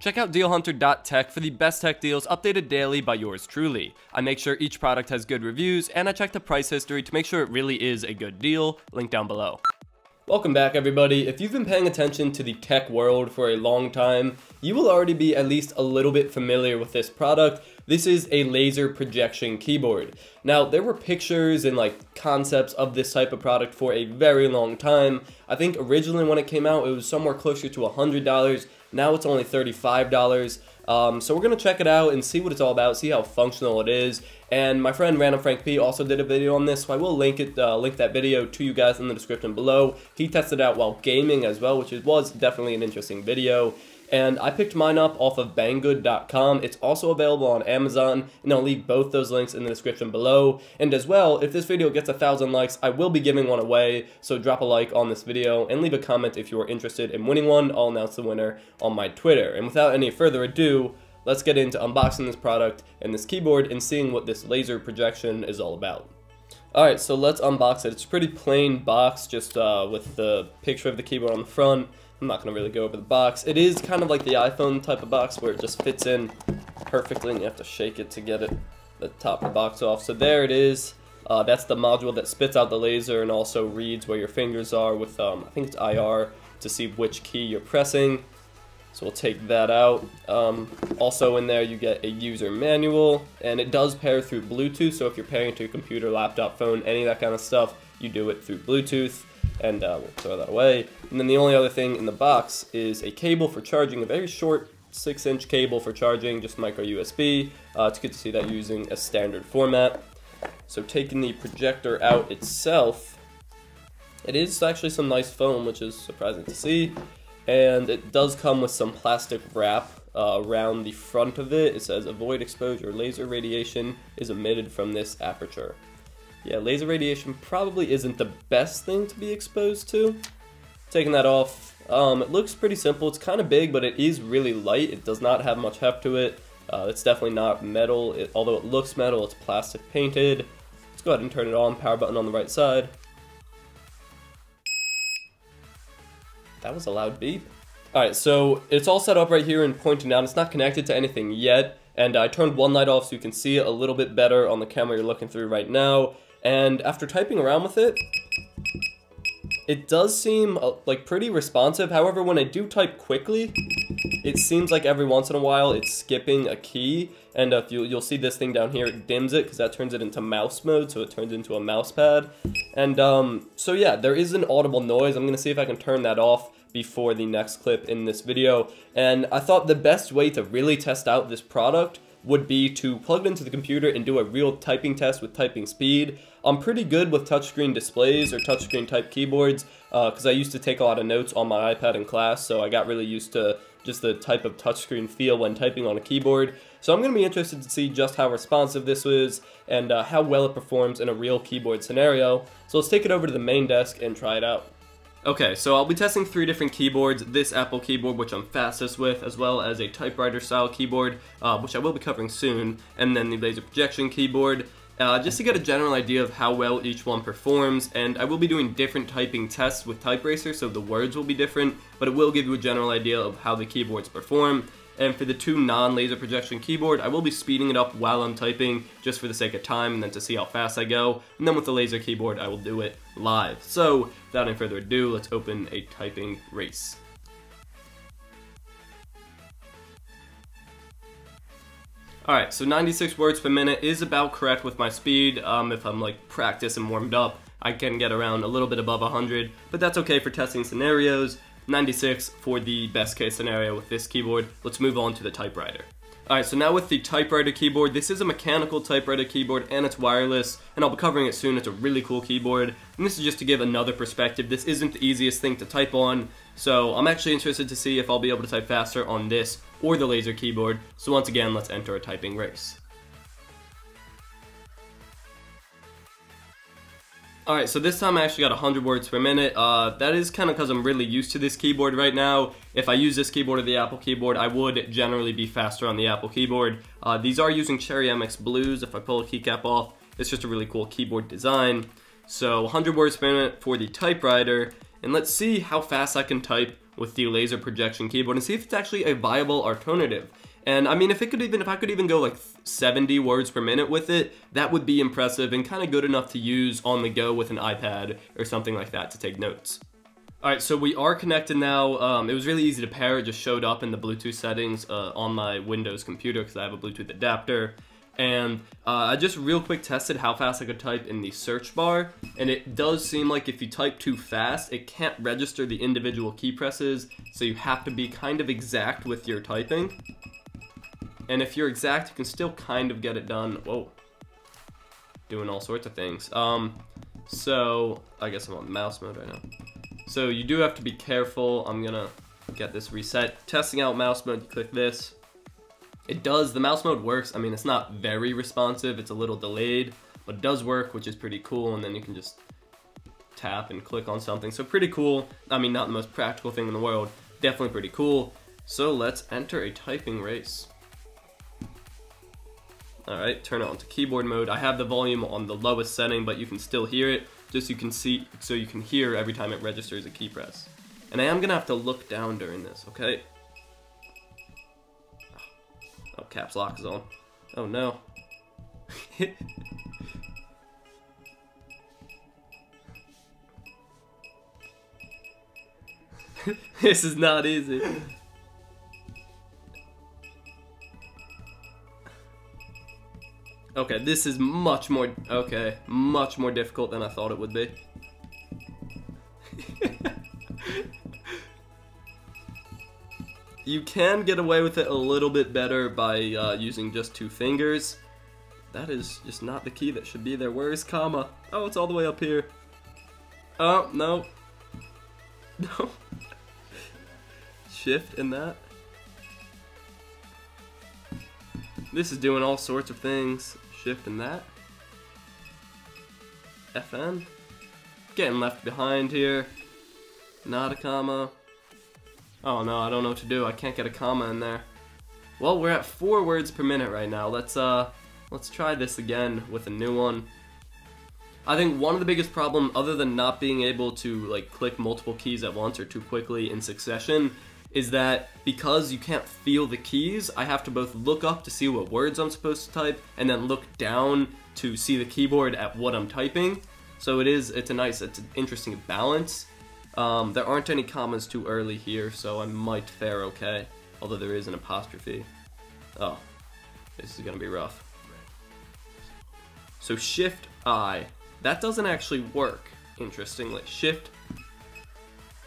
Check out dealhunter.tech for the best tech deals updated daily by yours truly. I make sure each product has good reviews, and I check the price history to make sure it really is a good deal. Link down below. Welcome back everybody. If you've been paying attention to the tech world for a long time, you will already be at least a little bit familiar with this product. This is a laser projection keyboard. Now, there were pictures and like concepts of this type of product for a very long time. I think originally when it came out, it was somewhere closer to $100. Now it's only $35. Um, so we're to check it out and see what it's all about, see how functional it is. And my friend Random Frank P also did a video on this, so I will link it, uh, link that video to you guys in the description below. He tested out while gaming as well, which was definitely an interesting video and I picked mine up off of banggood.com. It's also available on Amazon, and I'll leave both those links in the description below. And as well, if this video gets a thousand likes, I will be giving one away, so drop a like on this video and leave a comment if you are interested in winning one. I'll announce the winner on my Twitter. And without any further ado, let's get into unboxing this product and this keyboard and seeing what this laser projection is all about. Alright, so let's unbox it. It's a pretty plain box, just uh, with the picture of the keyboard on the front I'm not going to really go over the box. It is kind of like the iPhone type of box where it just fits in perfectly and you have to shake it to get it the top of the box off. So there it is. Uh, that's the module that spits out the laser and also reads where your fingers are with, um, I think it's IR, to see which key you're pressing. So we'll take that out. Um, also in there you get a user manual, and it does pair through Bluetooth, so if you're pairing to a computer, laptop, phone, any of that kind of stuff, you do it through Bluetooth and uh, we'll throw that away. And then the only other thing in the box is a cable for charging, a very short six inch cable for charging, just micro USB. Uh, it's good to see that using a standard format. So taking the projector out itself, it is actually some nice foam, which is surprising to see. And it does come with some plastic wrap uh, around the front of it. It says avoid exposure, laser radiation is emitted from this aperture. Yeah, laser radiation probably isn't the best thing to be exposed to. Taking that off, um, it looks pretty simple. It's kind of big, but it is really light. It does not have much heft to it. Uh, it's definitely not metal. It, although it looks metal, it's plastic painted. Let's go ahead and turn it on. Power button on the right side. That was a loud beep. Alright, so it's all set up right here and pointing down. It's not connected to anything yet. And I turned one light off so you can see it a little bit better on the camera you're looking through right now. And after typing around with it, it does seem uh, like pretty responsive. However, when I do type quickly, it seems like every once in a while it's skipping a key. And uh, you, you'll see this thing down here, it dims it because that turns it into mouse mode. So it turns into a mouse pad. And um, so yeah, there is an audible noise. I'm to see if I can turn that off before the next clip in this video. And I thought the best way to really test out this product would be to plug it into the computer and do a real typing test with typing speed. I'm pretty good with touchscreen displays or touchscreen type keyboards because uh, I used to take a lot of notes on my iPad in class, so I got really used to just the type of touchscreen feel when typing on a keyboard. So I'm going to be interested to see just how responsive this is and uh, how well it performs in a real keyboard scenario. So let's take it over to the main desk and try it out. Okay, so I'll be testing three different keyboards, this Apple keyboard, which I'm fastest with, as well as a typewriter style keyboard, uh, which I will be covering soon, and then the laser projection keyboard, uh, just to get a general idea of how well each one performs, and I will be doing different typing tests with TypeRacer, so the words will be different, but it will give you a general idea of how the keyboards perform. And for the two non-laser projection keyboard, I will be speeding it up while I'm typing, just for the sake of time and then to see how fast I go. And then with the laser keyboard, I will do it live. So, without any further ado, let's open a typing race. Alright, so 96 words per minute is about correct with my speed. Um, if I'm like practiced and warmed up, I can get around a little bit above 100, but that's okay for testing scenarios. 96 for the best case scenario with this keyboard. Let's move on to the typewriter. Alright, so now with the typewriter keyboard, this is a mechanical typewriter keyboard and it's wireless, and I'll be covering it soon. It's a really cool keyboard, and this is just to give another perspective. This isn't the easiest thing to type on, so I'm actually interested to see if I'll be able to type faster on this or the laser keyboard. So once again, let's enter a typing race. Alright, so this time I actually got 100 words per minute. Uh, that is kind of because I'm really used to this keyboard right now. If I use this keyboard or the Apple keyboard, I would generally be faster on the Apple keyboard. Uh, these are using Cherry MX Blues. If I pull a keycap off, it's just a really cool keyboard design. So 100 words per minute for the typewriter. And let's see how fast I can type with the laser projection keyboard and see if it's actually a viable alternative. And I mean, if it could even, if I could even go like 70 words per minute with it, that would be impressive and kind of good enough to use on the go with an iPad or something like that to take notes. Alright, so we are connected now. Um, it was really easy to pair. It just showed up in the Bluetooth settings uh, on my Windows computer because I have a Bluetooth adapter. And uh, I just real quick tested how fast I could type in the search bar. And it does seem like if you type too fast, it can't register the individual key presses. So you have to be kind of exact with your typing. And if you're exact, you can still kind of get it done. Whoa. Doing all sorts of things. Um, so, I guess I'm on mouse mode right now. So you do have to be careful. I'm gonna get this reset. Testing out mouse mode, you click this. It does, the mouse mode works. I mean, it's not very responsive. It's a little delayed, but it does work, which is pretty cool. And then you can just tap and click on something. So pretty cool. I mean, not the most practical thing in the world. Definitely pretty cool. So let's enter a typing race. Alright, turn it on to keyboard mode. I have the volume on the lowest setting, but you can still hear it just so you can see, so you can hear every time it registers a key press. And I am gonna have to look down during this, okay? Oh, caps lock is on. Oh no. this is not easy. Okay, this is much more, okay, much more difficult than I thought it would be. you can get away with it a little bit better by uh, using just two fingers. That is just not the key that should be there. Where is comma? Oh, it's all the way up here. Oh, no. No. Shift in that. This is doing all sorts of things. Shift and that. FN. Getting left behind here. Not a comma. Oh no, I don't know what to do. I can't get a comma in there. Well, we're at four words per minute right now. Let's uh, let's try this again with a new one. I think one of the biggest problem, other than not being able to like click multiple keys at once or too quickly in succession, is that because you can't feel the keys, I have to both look up to see what words I'm supposed to type and then look down to see the keyboard at what I'm typing. So it is, it's a nice, it's an interesting balance. Um, there aren't any commas too early here, so I might fare okay. Although there is an apostrophe. Oh, this is gonna be rough. So Shift I, that doesn't actually work, interestingly. Shift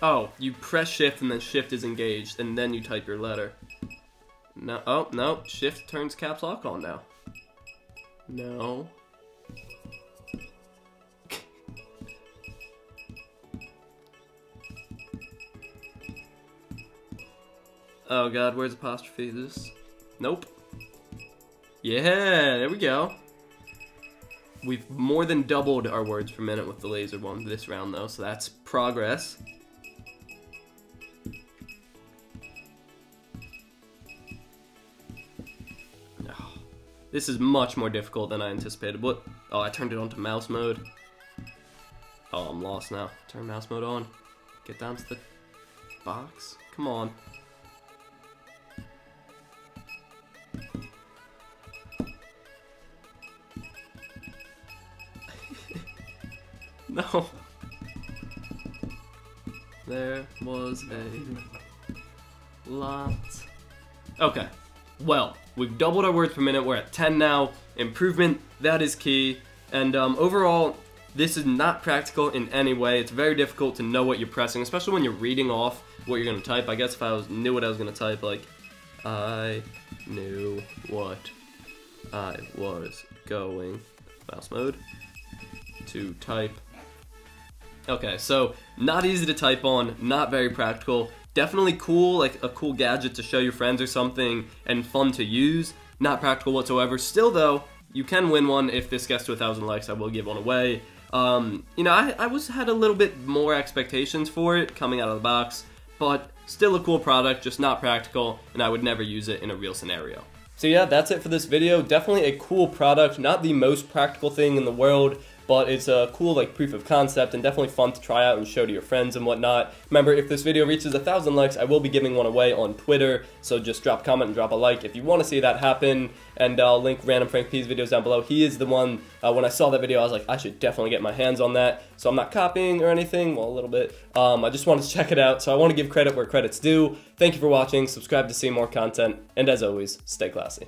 Oh, you press shift and then shift is engaged, and then you type your letter. No, oh, no, shift turns caps lock on now. No. oh god, where's apostrophe? This? Nope. Yeah, there we go. We've more than doubled our words per minute with the laser one this round though, so that's progress. This is much more difficult than I anticipated. What? Oh, I turned it on to mouse mode. Oh, I'm lost now. Turn mouse mode on. Get down to the box. Come on. no. There was a lot. Okay. Well, we've doubled our words per minute. We're at 10 now. Improvement, that is key. And um, overall, this is not practical in any way. It's very difficult to know what you're pressing, especially when you're reading off what you're going to type. I guess if I was knew what I was going to type, like, I knew what I was going, mouse mode, to type. Okay, so not easy to type on, not very practical. Definitely cool, like a cool gadget to show your friends or something, and fun to use. Not practical whatsoever. Still though, you can win one if this gets to a thousand likes. I will give one away. Um, you know, I, I was had a little bit more expectations for it coming out of the box, but still a cool product, just not practical, and I would never use it in a real scenario. So yeah, that's it for this video. Definitely a cool product, not the most practical thing in the world, but it's a cool like proof of concept and definitely fun to try out and show to your friends and whatnot. Remember, if this video reaches a thousand likes, I will be giving one away on Twitter, so just drop a comment and drop a like if you want to see that happen, and I'll link Random Frank P's videos down below. He is the one, uh, when I saw that video, I was like, I should definitely get my hands on that, so I'm not copying or anything, well, a little bit. Um, I just wanted to check it out, so I want to give credit where credit's due. Thank you for watching, subscribe to see more content, and as always, stay classy.